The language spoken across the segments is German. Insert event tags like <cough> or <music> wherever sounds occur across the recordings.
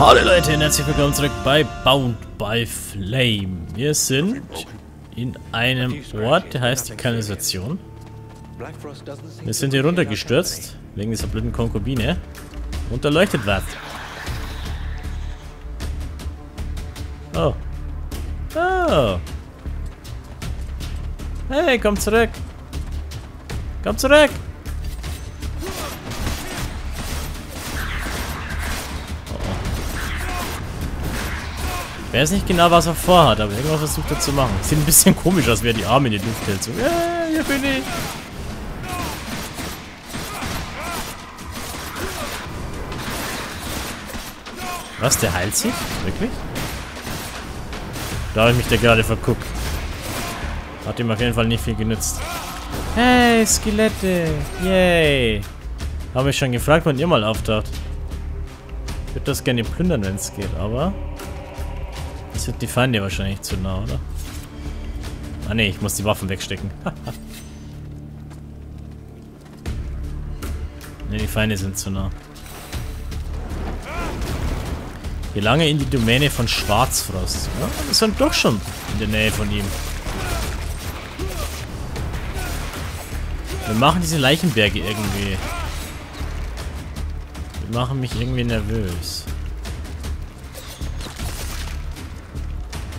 Hallo Leute und herzlich willkommen zurück bei Bound by Flame. Wir sind in einem Ort, der heißt die Kanalisation. Wir sind hier runtergestürzt, wegen dieser blöden Konkubine. Und da leuchtet was. Oh. Oh. Hey, komm zurück. Komm zurück. Ich weiß nicht genau, was er vorhat, aber irgendwas versucht er zu machen. Sieht ein bisschen komisch aus, wie er die Arme in die Luft hält. So, ja, hier bin ich. Was, der heilt sich? Wirklich? Da habe ich mich da gerade verguckt. Hat ihm auf jeden Fall nicht viel genützt. Hey, Skelette! Yay! Habe mich schon gefragt, wann ihr mal auftaucht. Ich würde das gerne plündern, wenn es geht, aber... Das sind die Feinde wahrscheinlich zu nah, oder? Ah ne, ich muss die Waffen wegstecken. <laughs> ne, die Feinde sind zu nah. Gelange in die Domäne von Schwarzfrost. Ja, wir sind doch schon in der Nähe von ihm. Wir machen diese Leichenberge irgendwie. Die machen mich irgendwie nervös.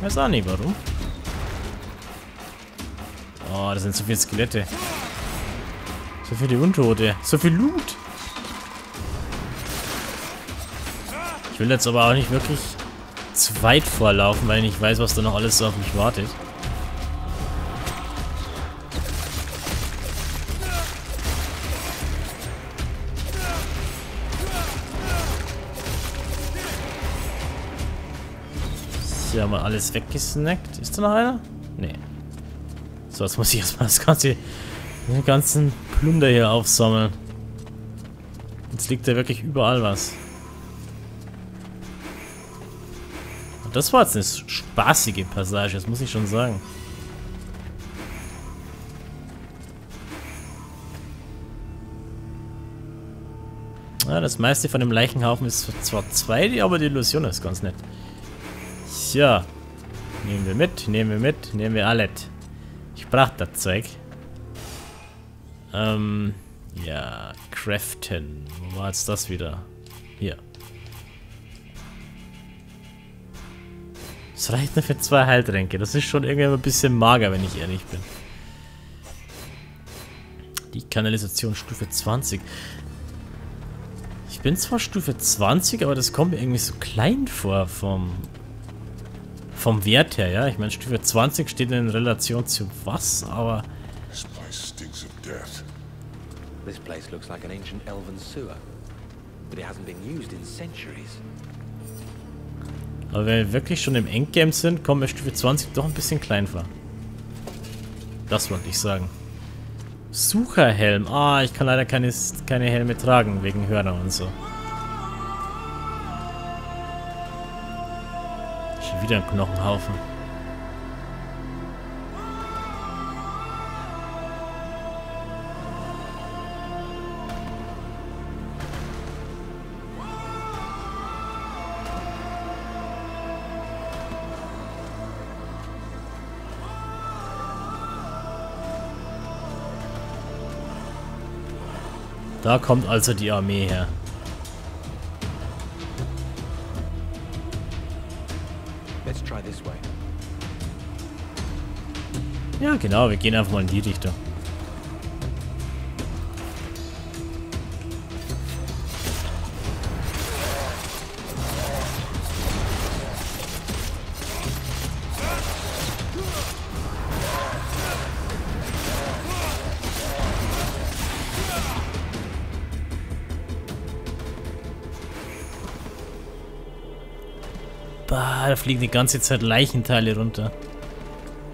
Weiß auch nicht warum. Oh, das sind so viele Skelette. So viele Untote. So viel Loot. Ich will jetzt aber auch nicht wirklich zu weit vorlaufen, weil ich nicht weiß, was da noch alles so auf mich wartet. Hier haben wir alles weggesnackt. Ist da noch einer? Nee. So, jetzt muss ich erstmal das ganze, den ganzen Plunder hier aufsammeln. Jetzt liegt da wirklich überall was. Das war jetzt eine spaßige Passage, das muss ich schon sagen. Ja, das meiste von dem Leichenhaufen ist zwar 2D, aber die Illusion ist ganz nett. Tja. Nehmen wir mit, nehmen wir mit, nehmen wir alles. Ich brauche das Zeug. Ähm, ja, craften. Wo war jetzt das wieder? Hier. Das reicht nur für zwei Heiltränke. Das ist schon irgendwie ein bisschen mager, wenn ich ehrlich bin. Die Kanalisation Stufe 20. Ich bin zwar Stufe 20, aber das kommt mir irgendwie so klein vor vom vom Wert her, ja. Ich meine, Stufe 20 steht in Relation zu was, aber... This place stinks of death. This place looks like an ancient elven sewer. But it hasn't been used in centuries. Aber wenn wir wirklich schon im Endgame sind, kommen wir Stufe 20 doch ein bisschen klein vor. Das wollte ich sagen. Sucherhelm. Ah, ich kann leider keine, keine Helme tragen, wegen Hörner und so. Wieder ein Knochenhaufen. Da kommt also die Armee her. Ja, genau, wir gehen einfach mal in die Richtung. Bah, da fliegen die ganze Zeit Leichenteile runter.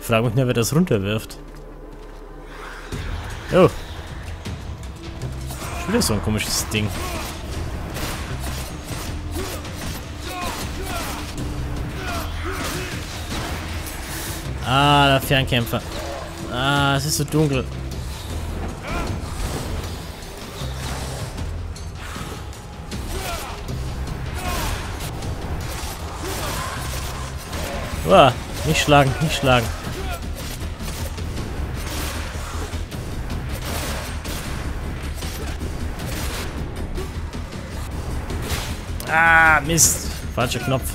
Ich frage mich nur, wer das runterwirft. Oh. Schon wieder so ein komisches Ding. Ah, der Fernkämpfer. Ah, es ist so dunkel. Uah, nicht schlagen, nicht schlagen. Ah, Mist. Falscher Knopf.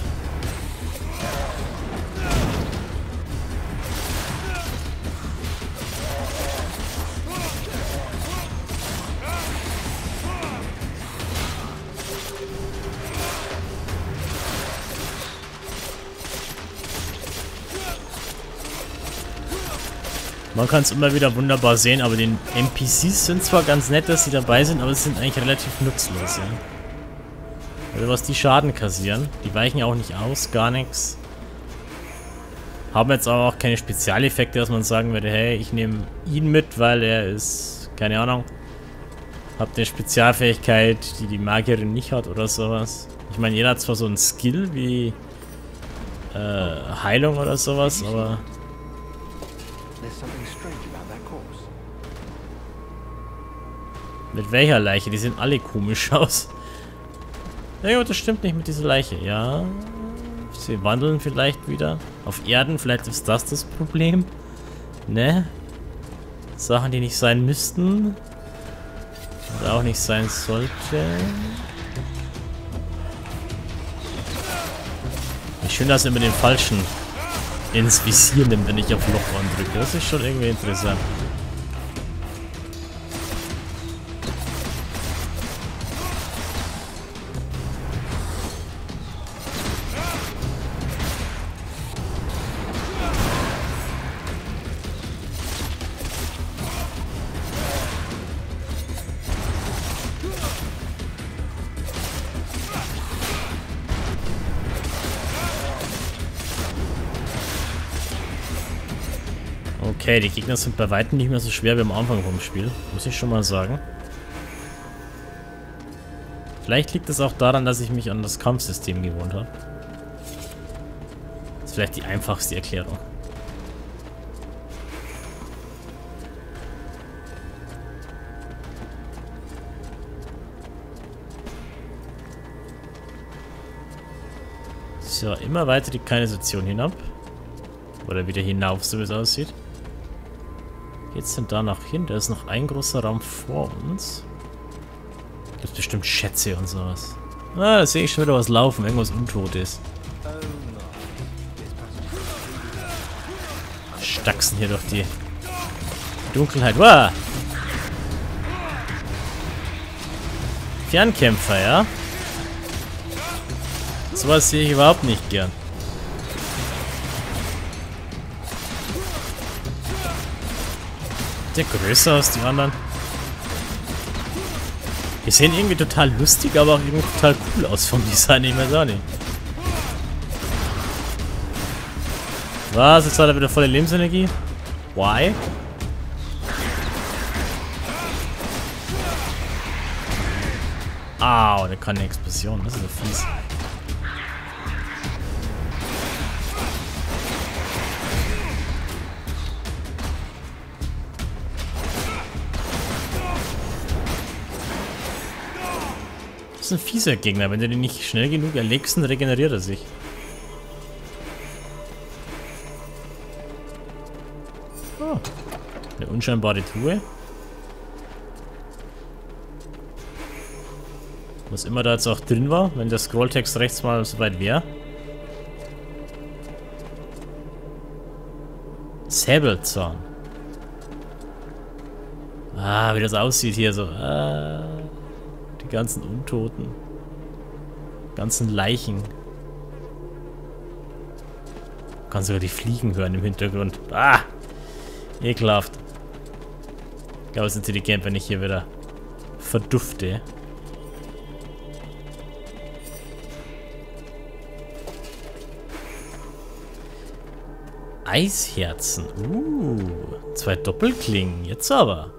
Man kann es immer wieder wunderbar sehen, aber die NPCs sind zwar ganz nett, dass sie dabei sind, aber sie sind eigentlich relativ nutzlos, ja. Also was die Schaden kassieren, die weichen ja auch nicht aus, gar nichts. Haben jetzt aber auch keine Spezialeffekte, dass man sagen würde, hey, ich nehme ihn mit, weil er ist, keine Ahnung, hat eine Spezialfähigkeit, die die Magierin nicht hat oder sowas. Ich meine, jeder hat zwar so einen Skill wie äh, Heilung oder sowas, aber Mit welcher Leiche? Die sehen alle komisch <laughs> aus. Ja, das stimmt nicht mit dieser Leiche. Ja, sie wandeln vielleicht wieder auf Erden. Vielleicht ist das das Problem. Ne? Sachen, die nicht sein müssten. Oder auch nicht sein sollten. Wie schön, dass er immer den falschen ins Visier nimmt, wenn ich auf Loch andrücke. Das ist schon irgendwie interessant. Okay, die Gegner sind bei weitem nicht mehr so schwer wie am Anfang vom Spiel. Muss ich schon mal sagen. Vielleicht liegt es auch daran, dass ich mich an das Kampfsystem gewohnt habe. Das ist vielleicht die einfachste Erklärung. So, immer weiter die Kanalisation hinab. Oder wieder hinauf, so wie es aussieht. Geht's denn da noch hin? Da ist noch ein großer Raum vor uns. Ist bestimmt Schätze und sowas. Ah, da sehe ich schon wieder was laufen. Irgendwas Untotes. Stachsen hier durch die Dunkelheit. Wow! Fernkämpfer, ja? Sowas sehe ich überhaupt nicht gern. Der größer als die anderen? Die sehen irgendwie total lustig, aber auch irgendwie total cool aus vom Design. Ich weiß auch nicht. Was? Jetzt hat er wieder volle Lebensenergie? Why? Au, der kann eine Explosion. Das ist ja fies. Ist ein fieser Gegner. Wenn du den nicht schnell genug erlegst, dann regeneriert er sich. Oh. Eine unscheinbare Truhe. Was immer da jetzt auch drin war, wenn der Scrolltext rechts mal so weit wäre. Säbelzahn. Ah, wie das aussieht hier so. Ah. Die ganzen Untoten. Ganzen Leichen. Man kann sogar die Fliegen hören im Hintergrund. Ah! Ekelhaft. Ich glaube, es ist intelligent, wenn ich hier wieder verdufte. Eisherzen. Uh, zwei Doppelklingen. Jetzt aber.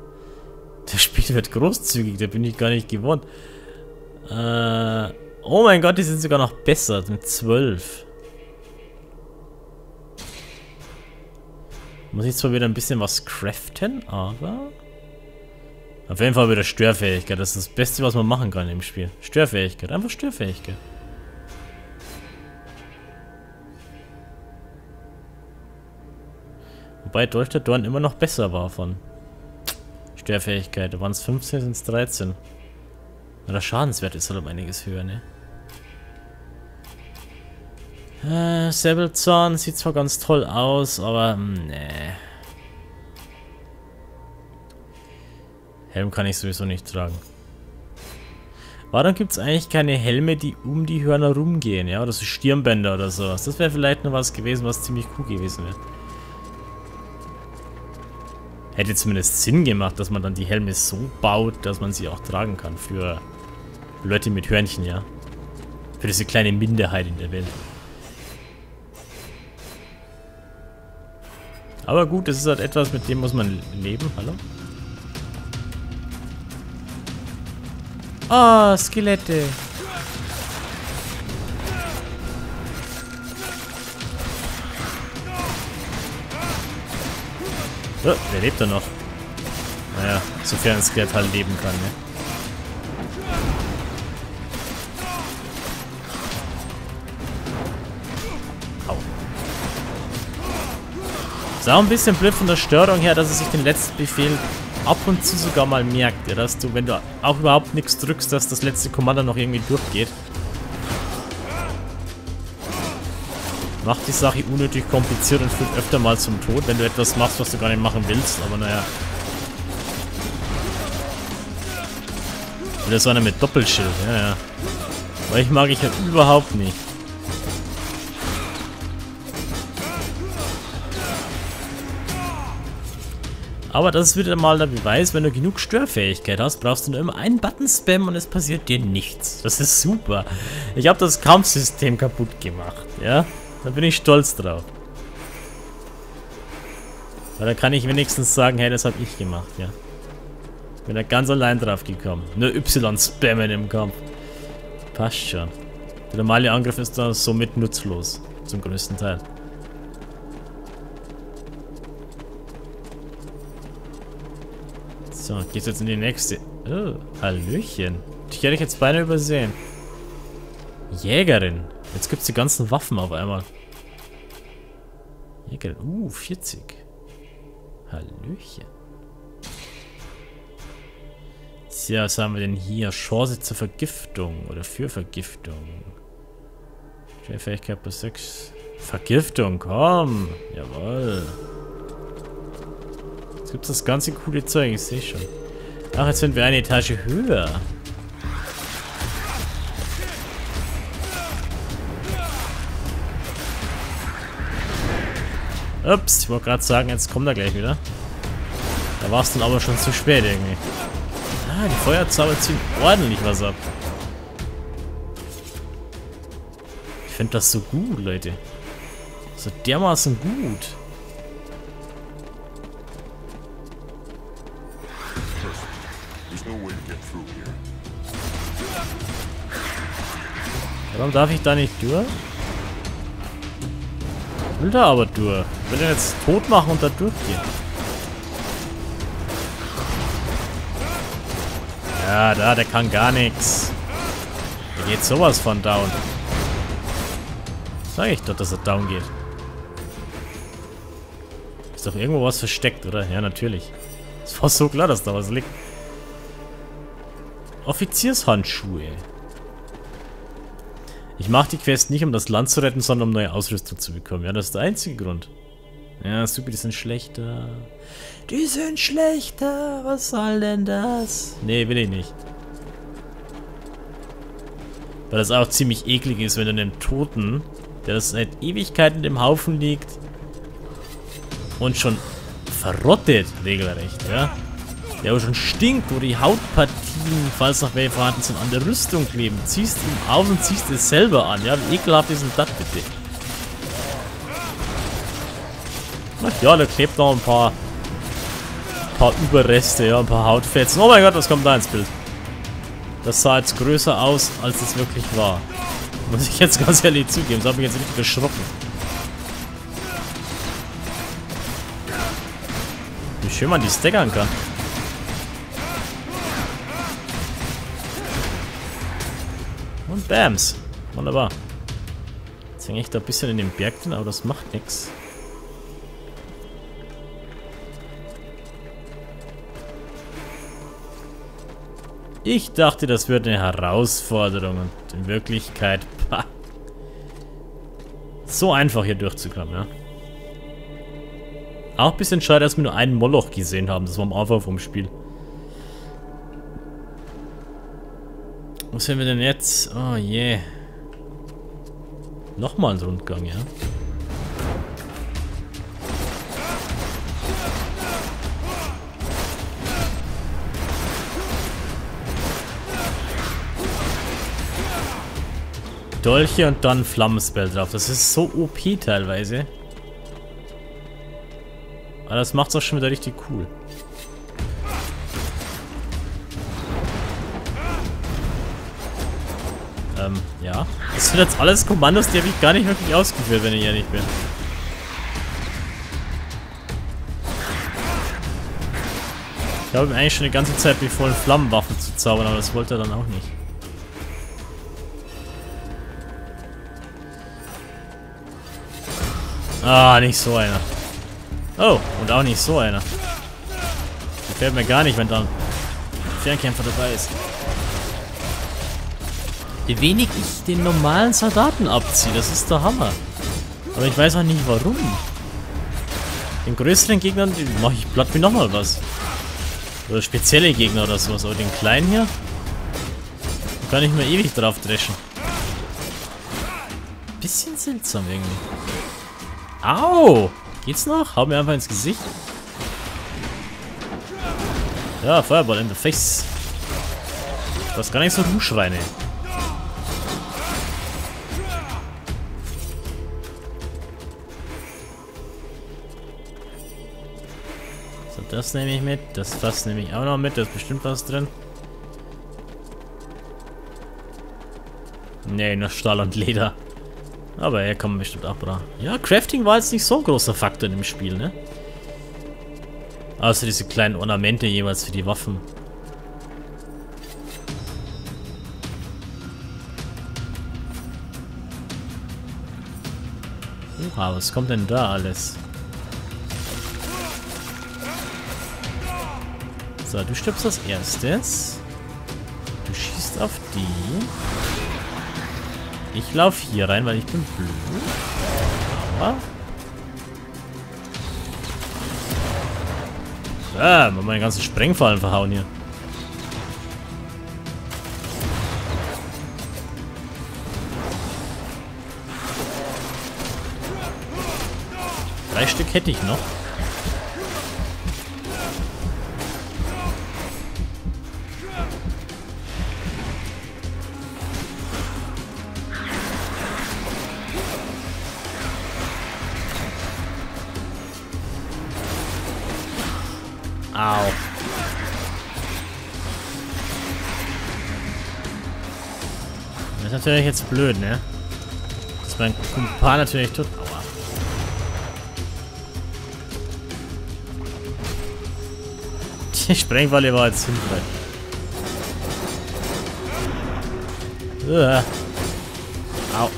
Der Spiel wird großzügig, da bin ich gar nicht gewohnt. Äh, oh mein Gott, die sind sogar noch besser, mit 12. Muss ich zwar wieder ein bisschen was craften, aber... Auf jeden Fall wieder Störfähigkeit. Das ist das Beste, was man machen kann im Spiel. Störfähigkeit. Einfach Störfähigkeit. Wobei Dolch der Dorn immer noch besser war von Da waren es 15, sind es 13. Na, der Schadenswert ist halt um einiges höher, ne? Äh, Säbelzahn sieht zwar ganz toll aus, aber ne. Helm kann ich sowieso nicht tragen. Warum gibt es eigentlich keine Helme, die um die Hörner rumgehen, ja? Oder so Stirnbänder oder sowas. Das wäre vielleicht noch was gewesen, was ziemlich cool gewesen wäre. Hätte zumindest Sinn gemacht, dass man dann die Helme so baut, dass man sie auch tragen kann. Für Leute mit Hörnchen, ja. Für diese kleine Minderheit in der Welt. Aber gut, das ist halt etwas, mit dem muss man leben. Hallo? Ah, oh, Skelette. Oh, der lebt er noch. Naja, sofern ein Skelett halt leben kann, ne? Au. Ist auch ein bisschen blöd von der Störung her, dass er sich den letzten Befehl ab und zu sogar mal merkt, ja, dass du, wenn du auch überhaupt nichts drückst, dass das letzte Kommando noch irgendwie durchgeht. Macht die Sache unnötig kompliziert und führt öfter mal zum Tod, wenn du etwas machst, was du gar nicht machen willst, aber naja. Oder so einer mit Doppelschild, ja, ja. Weil ich mag ich ja überhaupt nicht. Aber das ist wieder mal der Beweis, wenn du genug Störfähigkeit hast, brauchst du nur immer einen Button spammen und es passiert dir nichts. Das ist super. Ich habe das Kampfsystem kaputt gemacht, ja. Da bin ich stolz drauf. Weil da kann ich wenigstens sagen, hey, das habe ich gemacht, ja. Bin da ganz allein drauf gekommen. Nur Y spammen im Kampf. Passt schon. Der normale Angriff ist da somit nutzlos. Zum größten Teil. So, geht's jetzt in die nächste. Oh, Hallöchen. Die hätte ich jetzt beinahe übersehen. Jägerin. Jetzt gibt's die ganzen Waffen auf einmal. Uh, 40. Hallöchen. Tja, was haben wir denn hier? Chance zur Vergiftung oder für Vergiftung. Fähigkeit plus 6. Vergiftung, komm. Jawoll. Jetzt gibt es das ganze coole Zeug, ich sehe schon. Ach, jetzt sind wir eine Etage höher. Ups, ich wollte gerade sagen, jetzt kommt er gleich wieder. Da war es dann aber schon zu spät irgendwie. Ah, die Feuerzauber ziehen ordentlich was ab. Ich finde das so gut, Leute. So dermaßen gut. Warum darf ich da nicht durch? Will da aber durch. Will den jetzt tot machen und da durchgehen. Ja, da, der kann gar nichts. Der geht sowas von down. Sag ich doch, dass er down geht. Ist doch irgendwo was versteckt, oder? Ja, natürlich. Es war so klar, dass da was liegt. Offiziershandschuhe. Ich mache die Quest nicht, um das Land zu retten, sondern um neue Ausrüstung zu bekommen. Ja, das ist der einzige Grund. Ja, super, die sind schlechter. Die sind schlechter. Was soll denn das? Nee, will ich nicht. Weil das auch ziemlich eklig ist, wenn du einen Toten, der das seit Ewigkeiten im Haufen liegt und schon verrottet, regelrecht, ja. Der aber schon stinkt, wo die Hautpartien, falls noch welche vorhanden sind, an der Rüstung kleben. Ziehst ihn auf und ziehst es selber an. Ja, wie ekelhaft ist denn das bitte? Ja, da klebt noch ein paar, paar Überreste, ja, ein paar Hautfetzen. Oh mein Gott, was kommt da ins Bild? Das sah jetzt größer aus, als es wirklich war. Muss ich jetzt ganz ehrlich zugeben. Das habe ich jetzt richtig erschrocken. Wie schön man die stackern kann. Und Bams. Wunderbar. Jetzt hänge ich da ein bisschen in den Berg drin, aber das macht nichts. Ich dachte, das wird eine Herausforderung und in Wirklichkeit, pah. So einfach hier durchzukommen, ja. Auch ein bisschen schade, dass wir nur einen Moloch gesehen haben. Das war am Anfang vom Spiel. Wo sind wir denn jetzt? Oh je. Yeah. Nochmal ein Rundgang, ja. Dolche und dann Flammenspell drauf. Das ist so OP teilweise. Aber das macht es auch schon wieder richtig cool. Ähm, ja. Das sind jetzt alles Kommandos, die habe ich gar nicht wirklich ausgeführt, wenn ich ehrlich bin. Ich habe ihm eigentlich schon die ganze Zeit befohlen, Flammenwaffen zu zaubern, aber das wollte er dann auch nicht. Ah, nicht so einer. Oh, und auch nicht so einer. Gefällt mir gar nicht, wenn dann Fernkämpfer dabei ist. Wie wenig ich den normalen Soldaten abziehe, das ist der Hammer. Aber ich weiß auch nicht warum. Den größeren Gegnern mache ich platt wie nochmal was. Oder spezielle Gegner oder sowas. Aber den kleinen hier kann ich mir ewig drauf dreschen. Bisschen seltsam irgendwie. Au! Geht's noch? Hau mir einfach ins Gesicht. Ja, Feuerball in the face. Das ist gar nicht so du Schweine. So, das nehme ich mit. Das Fass nehme ich auch noch mit. Da ist bestimmt was drin. Nee, nur Stahl und Leder. Aber er kommt bestimmt auch bra. Ja, Crafting war jetzt nicht so ein großer Faktor in dem Spiel, ne? Außer diese kleinen Ornamente jeweils für die Waffen. Oha, was kommt denn da alles? So, du stirbst als erstes. Du schießt auf die. Ich laufe hier rein, weil ich bin blöd. Ja. Ah, mal meine ganzen Sprengfallen verhauen hier. Drei Stück hätte ich noch. Natürlich jetzt blöd, ne? Dass mein Kumpan natürlich tot... Aua. <laughs> Die Sprengfalle war jetzt hilfreich. Au.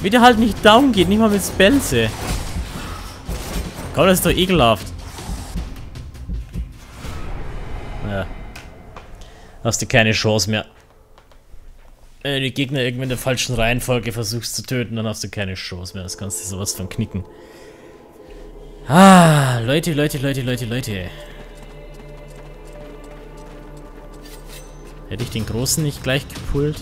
Wie der halt nicht down geht, nicht mal mit Spelze. Komm, das ist doch ekelhaft. hast du keine Chance mehr. Wenn du die Gegner irgendwie in der falschen Reihenfolge versuchst zu töten, dann hast du keine Chance mehr. Das kannst du sowas von knicken. Ah, Leute, Leute, Leute, Leute, Leute. Hätte ich den Großen nicht gleich gepult?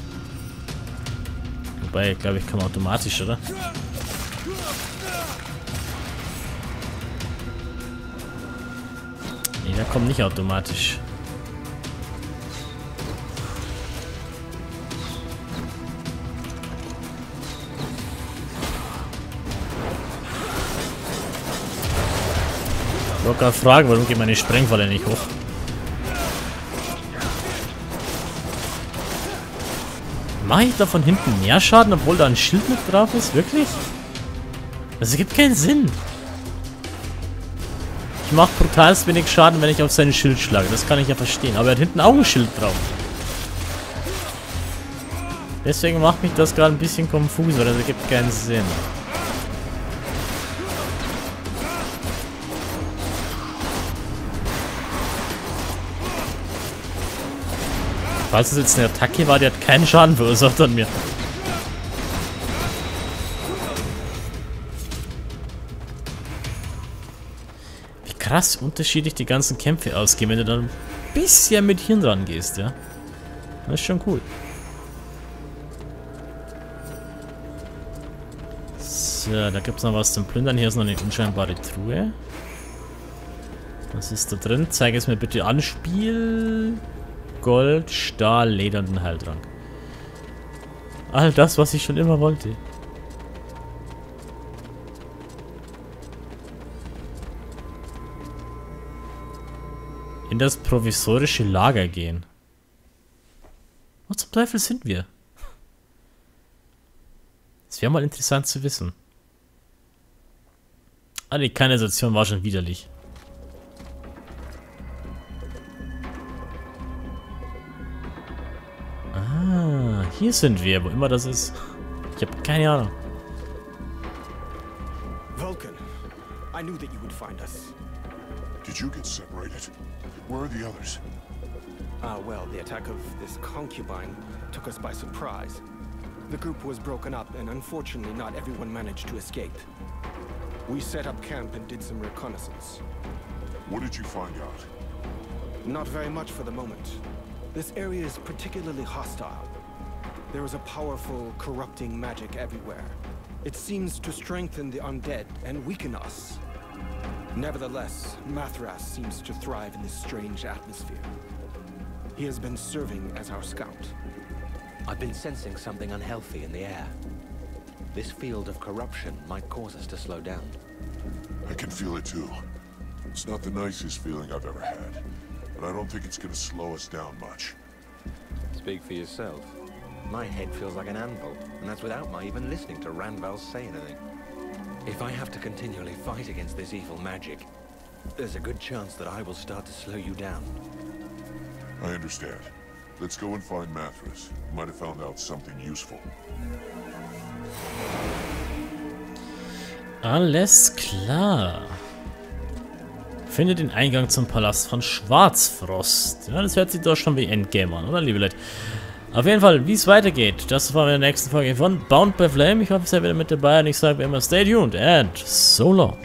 Wobei, glaube ich, kann man automatisch, oder? Nee, der kommt nicht automatisch. Ich wollte gerade fragen, warum geht meine Sprengfalle nicht hoch? Mache ich da von hinten mehr Schaden, obwohl da ein Schild mit drauf ist? Wirklich? Das ergibt keinen Sinn. Ich mache brutalst wenig Schaden, wenn ich auf sein Schild schlage. Das kann ich ja verstehen. Aber er hat hinten auch ein Schild drauf. Deswegen macht mich das gerade ein bisschen konfus, weil das ergibt keinen Sinn. Falls es jetzt eine Attacke war, die hat keinen Schaden verursacht an mir. Wie krass unterschiedlich die ganzen Kämpfe ausgehen, wenn du dann ein bisschen mit Hirn dran gehst, ja. Das ist schon cool. So, da gibt es noch was zum Plündern. Hier ist noch eine unscheinbare Truhe. Was ist da drin? Zeige es mir bitte an. Spiel. Gold, Stahl, Leder und Heiltrank. All das, was ich schon immer wollte. In das provisorische Lager gehen. Wo zum Teufel sind wir? Das wäre mal interessant zu wissen. Ah, die Kanalisation war schon widerlich. Hier sind wir, wo immer das ist. Ich habe keine Ahnung. Vulcan, I knew that you would find us. Did you get separated? Where are the others? Ah, well, the attack of this concubine took us by surprise. The group was broken up, and unfortunately not everyone managed to escape. We set up camp and did some reconnaissance. What did you find out? Not very much for the moment. This area is particularly hostile. There is a powerful, corrupting magic everywhere. It seems to strengthen the undead and weaken us. Nevertheless, Mathras seems to thrive in this strange atmosphere. He has been serving as our scout. I've been sensing something unhealthy in the air. This field of corruption might cause us to slow down. I can feel it too. It's not the nicest feeling I've ever had. But I don't think it's gonna slow us down much. Speak for yourself. My head feels like an anvil, and that's without my even listening to Randval say anything. If I have to continually fight against this evil magic, there's a good chance that I will start to slow you down. I understand. Let's go and find Mathras. Might have found out something useful. Alles klar. Finde den Eingang zum Palast von Schwarzfrost. Ja, das hört sich doch schon wie Endgame an, oder, liebe Leute? Auf jeden Fall, wie es weitergeht, das war in der nächsten Folge von Bound by Flame. Ich hoffe, ihr seid wieder mit dabei und ich sage wie immer, stay tuned and so long.